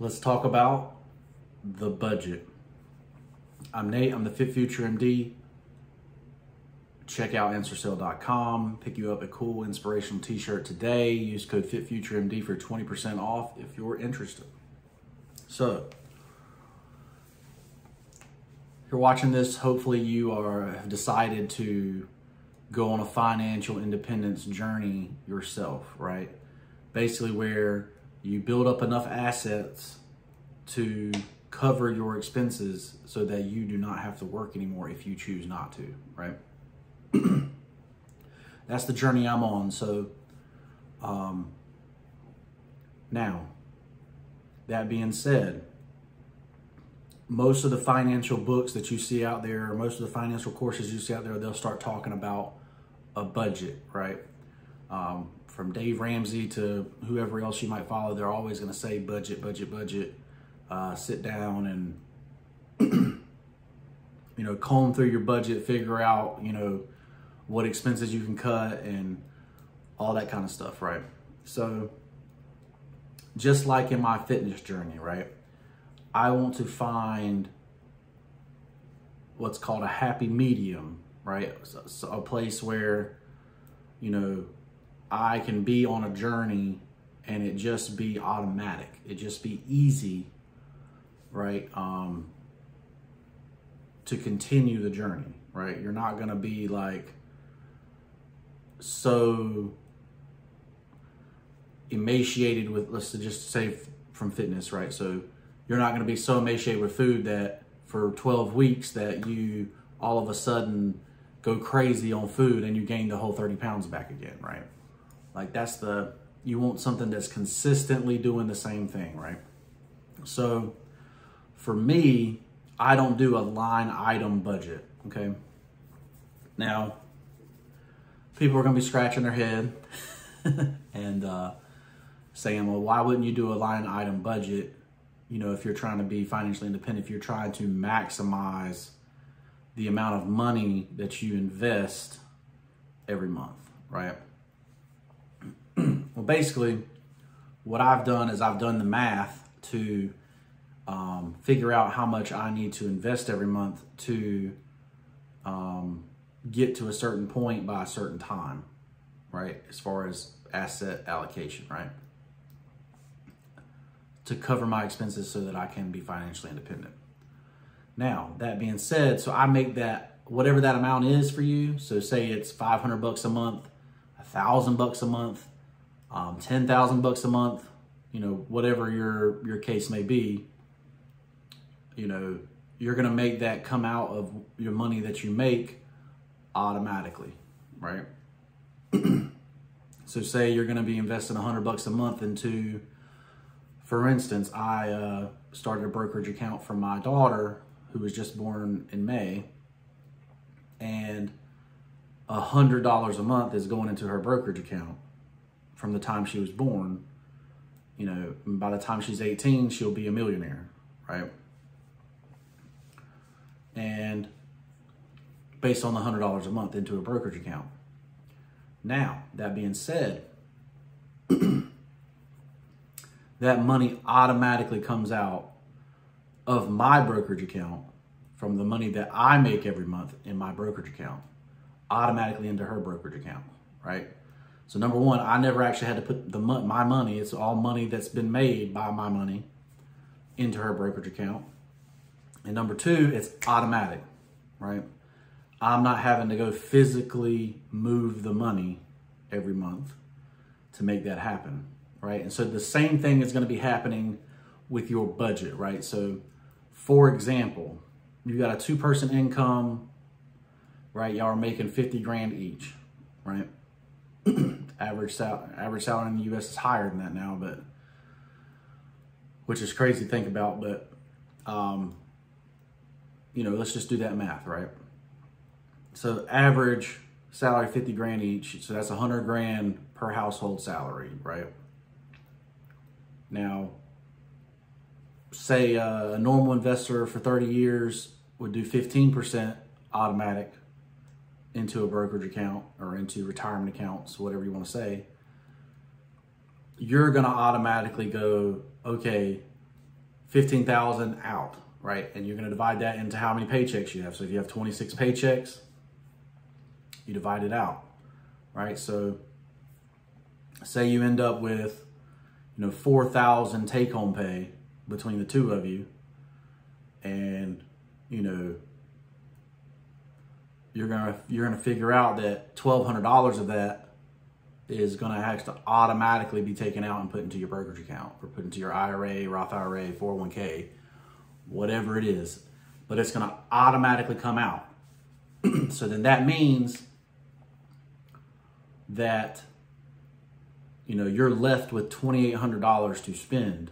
let's talk about the budget. I'm Nate, I'm the Fit Future MD. Check out Ensorsale.com, pick you up a cool inspirational t-shirt today. Use code FitFutureMD for 20% off if you're interested. So, if you're watching this, hopefully you are have decided to go on a financial independence journey yourself, right? Basically where you build up enough assets to cover your expenses so that you do not have to work anymore if you choose not to, right? That's the journey I'm on. So, um, now, that being said, most of the financial books that you see out there, most of the financial courses you see out there, they'll start talking about a budget, right? Um, from Dave Ramsey to whoever else you might follow, they're always going to say budget, budget, budget. Uh, sit down and you know comb through your budget, figure out you know what expenses you can cut and all that kind of stuff, right? So just like in my fitness journey, right? I want to find what's called a happy medium, right? So, so a place where you know I can be on a journey and it just be automatic. It just be easy, right? Um, to continue the journey, right? You're not going to be like so emaciated with, let's just say from fitness, right? So you're not going to be so emaciated with food that for 12 weeks that you all of a sudden go crazy on food and you gain the whole 30 pounds back again, right? Like that's the, you want something that's consistently doing the same thing, right? So for me, I don't do a line item budget, okay? Now, people are gonna be scratching their head and uh, saying, well, why wouldn't you do a line item budget? You know, if you're trying to be financially independent, if you're trying to maximize the amount of money that you invest every month, right? Well, basically, what I've done is I've done the math to um, figure out how much I need to invest every month to um, get to a certain point by a certain time, right? As far as asset allocation, right? To cover my expenses so that I can be financially independent. Now, that being said, so I make that whatever that amount is for you. So say it's 500 bucks a month, a thousand bucks a month, um, 10,000 bucks a month, you know, whatever your, your case may be, you know, you're going to make that come out of your money that you make automatically, right? so say you're going to be investing 100 bucks a month into, for instance, I uh, started a brokerage account for my daughter who was just born in May, and a hundred dollars a month is going into her brokerage account from the time she was born. You know, by the time she's 18, she'll be a millionaire, right? And based on the hundred dollars a month into a brokerage account. Now, that being said, that money automatically comes out of my brokerage account from the money that I make every month in my brokerage account automatically into her brokerage account, right? So number one, I never actually had to put the my money. It's all money that's been made by my money into her brokerage account. And number two, it's automatic, right? I'm not having to go physically move the money every month to make that happen, right? And so the same thing is going to be happening with your budget, right? So for example, you got a two person income, right? Y'all are making 50 grand each, right? Average sal- average salary in the US is higher than that now, but which is crazy to think about, but um, you know, let's just do that math, right? So average salary 50 grand each, so that's 100 grand per household salary, right? Now, say a normal investor for 30 years would do 15% automatic into a brokerage account or into retirement accounts, whatever you want to say, you're going to automatically go, okay, 15,000 out, right? And you're going to divide that into how many paychecks you have. So if you have 26 paychecks, you divide it out, right? So say you end up with, you know, 4,000 take home pay between the two of you and, you know, you're gonna you're gonna figure out that twelve hundred dollars of that is gonna have to automatically be taken out and put into your brokerage account or put into your IRA, Roth IRA, 401k, whatever it is. But it's gonna automatically come out. so then that means that you know you're left with $2800 to spend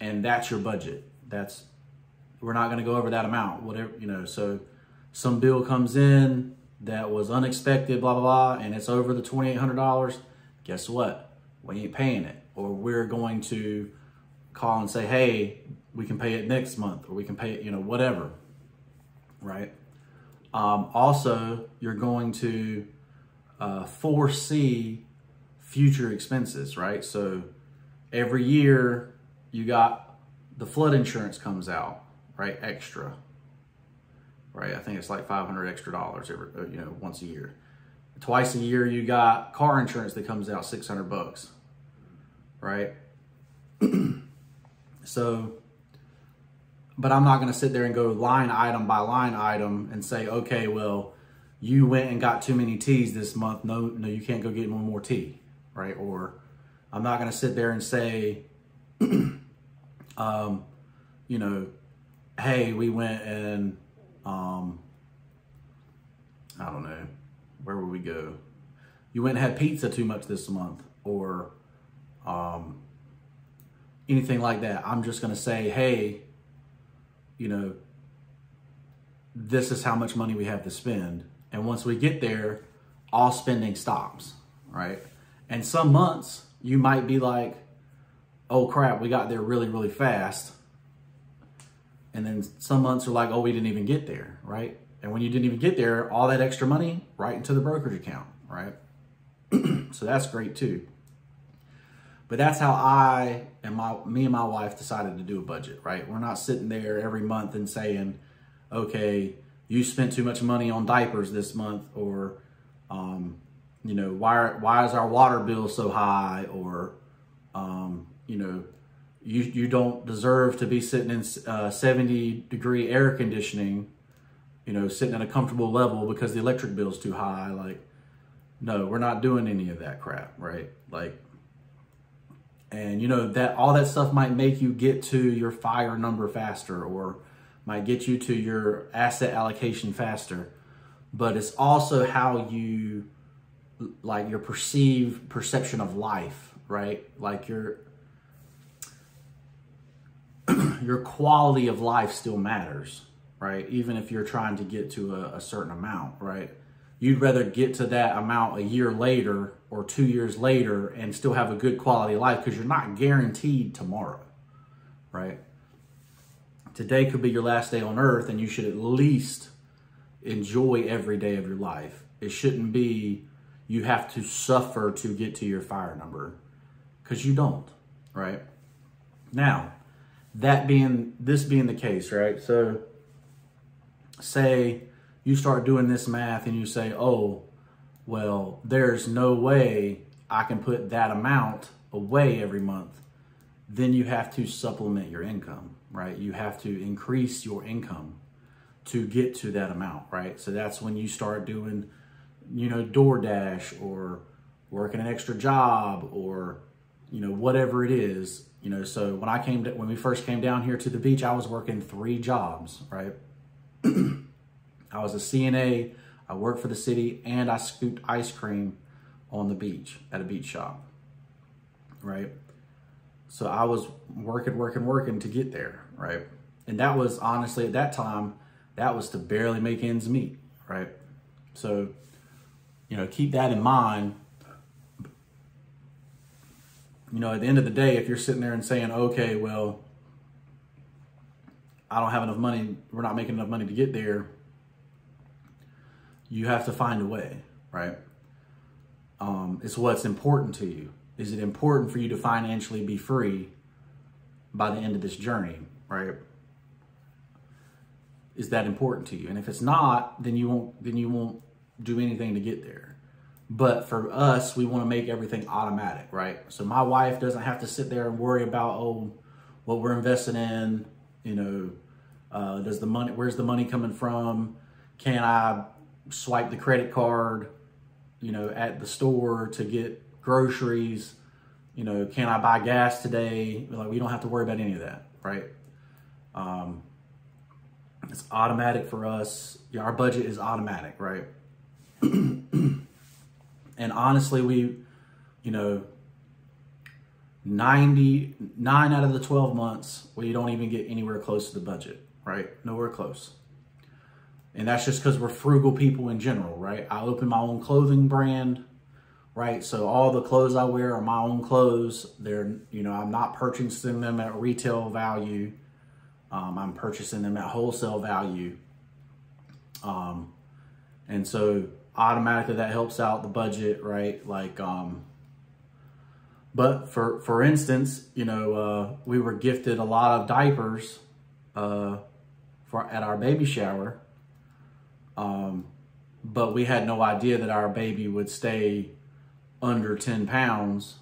and that's your budget that's we're not going to go over that amount whatever you know so some bill comes in that was unexpected, blah, blah, blah, and it's over the $2,800, guess what? We ain't paying it. Or we're going to call and say, hey, we can pay it next month, or we can pay it, you know, whatever, right? Um, also, you're going to uh, foresee future expenses, right? So every year you got the flood insurance comes out, right? Extra, right? I think it's like 500 extra dollars every, uh, you know, once a year. Twice a year, you got car insurance that comes out 600 bucks, right? so, but I'm not going to sit there and go line item by line item and say, okay, well, you went and got too many teas this month. No, no, you can't go get one more tea, right? Or I'm not going to sit there and say, um, you know, hey, we went and um, I don't know, where would we go? You went and had pizza too much this month, or um, anything like that. I'm just going to say, hey, you know, this is how much money we have to spend. And once we get there, all spending stops, right? And some months you might be like, oh crap, we got there really, really fast. And then some months are like, oh, we didn't even get there, right? And when you didn't even get there, all that extra money right into the brokerage account, right? so that's great too. But that's how I and my me and my wife decided to do a budget, right? We're not sitting there every month and saying, okay, you spent too much money on diapers this month, or um, you know, why why is our water bill so high, or um, you know, you you don't deserve to be sitting in uh, 70 degree air conditioning you know sitting at a comfortable level because the electric bill's too high. Like no we're not doing any of that crap right? Like and you know that all that stuff might make you get to your fire number faster or might get you to your asset allocation faster but it's also how you like your perceived perception of life right? Like your your quality of life still matters, right? Even if you're trying to get to a, a, certain amount, right? You'd rather get to that amount a year later or two years later and still have a good quality of life because you're not guaranteed tomorrow, right? Today could be your last day on earth and you should at least enjoy every day of your life. It shouldn't be you have to suffer to get to your fire number because you don't, right? Now, that being this being the case, right? So say you start doing this math and you say, "Oh, well, there's no way I can put that amount away every month." Then you have to supplement your income, right? You have to increase your income to get to that amount, right? So that's when you start doing, you know, DoorDash or working an extra job or, you know, whatever it is you know, so when I came to, when we first came down here to the beach, I was working three jobs, right? I was a CNA, I worked for the city, and I scooped ice cream on the beach at a beach shop, right? So I was working, working, working to get there, right? And that was honestly at that time, that was to barely make ends meet, right? So, you know, keep that in mind you know, at the end of the day, if you're sitting there and saying, okay, well, I don't have enough money, we're not making enough money to get there, you have to find a way, right? Um, it's what's important to you. Is it important for you to financially be free? by the end of this journey, right? Is that important to you? And if it's not, then you won't then you won't do anything to get there. But for us, we want to make everything automatic, right? So my wife doesn't have to sit there and worry about oh, what we're investing in, you know, uh, does the money where's the money coming from? Can I swipe the credit card, you know, at the store to get groceries? You know, can I buy gas today? Like we don't have to worry about any of that, right? Um, it's automatic for us. Yeah, our budget is automatic, right? and honestly, we, you know, 99 out of the 12 months, we don't even get anywhere close to the budget, right? Nowhere close. And that's just because we're frugal people in general, right? I open my own clothing brand, right? So all the clothes I wear are my own clothes. They're, you know, I'm not purchasing them at retail value. Um, I'm purchasing them at wholesale value. Um, and so automatically that helps out the budget, right? Like, um, but for, for instance, you know, uh, we were gifted a lot of diapers, uh, for, at our baby shower um, but we had no idea that our baby would stay under 10 pounds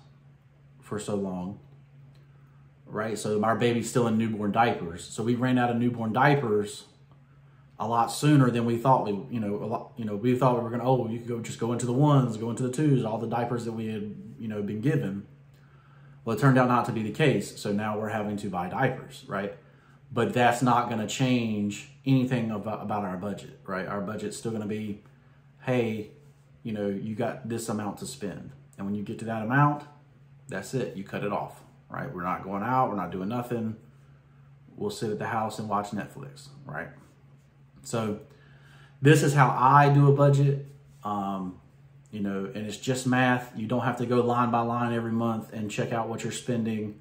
for so long. Right? So our baby's still in newborn diapers. So we ran out of newborn diapers a lot sooner than we thought we, you know, a lot, you know, we thought we were going to, oh, you could go just go into the ones, go into the twos, all the diapers that we had, you know, been given. Well, it turned out not to be the case. So now we're having to buy diapers, right? but that's not going to change anything about, about our budget, right? Our budget's still going to be, hey, you know, you got this amount to spend. And when you get to that amount, that's it. You cut it off, right? We're not going out. We're not doing nothing. We'll sit at the house and watch Netflix, right? So this is how I do a budget. Um, you know, and it's just math. You don't have to go line by line every month and check out what you're spending.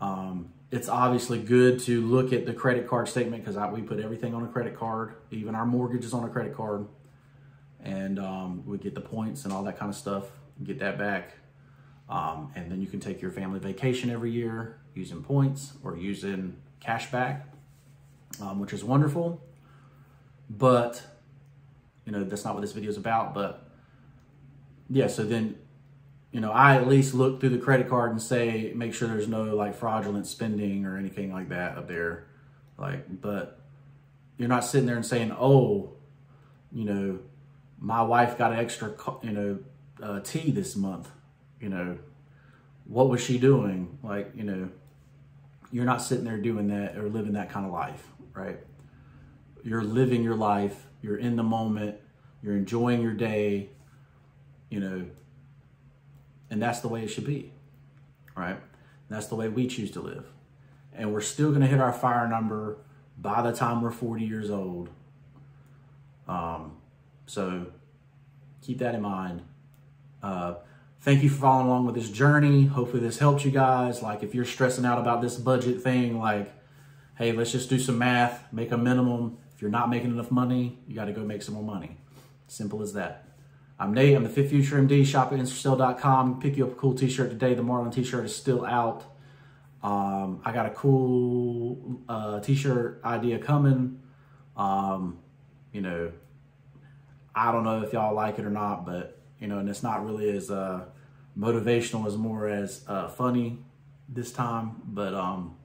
Um, it's obviously good to look at the credit card statement because we put everything on a credit card, even our mortgage is on a credit card, and um, we get the points and all that kind of stuff. Get that back, um, and then you can take your family vacation every year using points or using cash back, um, which is wonderful. But you know that's not what this video is about. But yeah, so then you know, I at least look through the credit card and say, make sure there's no like fraudulent spending or anything like that up there. Like, but you're not sitting there and saying, oh, you know, my wife got an extra, you know, uh, tea this month. You know, what was she doing? Like, you know, you're not sitting there doing that or living that kind of life, right? You're living your life. You're in the moment. You're enjoying your day. You know, and that's the way it should be, right? And that's the way we choose to live. And we're still going to hit our fire number by the time we're 40 years old. Um, so keep that in mind. Uh, thank you for following along with this journey. Hopefully this helped you guys. Like if you're stressing out about this budget thing, like, hey, let's just do some math, make a minimum. You're not making enough money, you got to go make some more money. Simple as that. I'm Nate. I'm the Fit Future MD. Shop at Ensorsale.com. Pick you up a cool t-shirt today. The Marlin t-shirt is still out. Um, I got a cool uh, t-shirt idea coming. Um, you know, I don't know if y'all like it or not, but you know, and it's not really as uh, motivational as more as uh, funny this time. But um,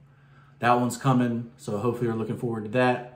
that one's coming, so hopefully you're looking forward to that,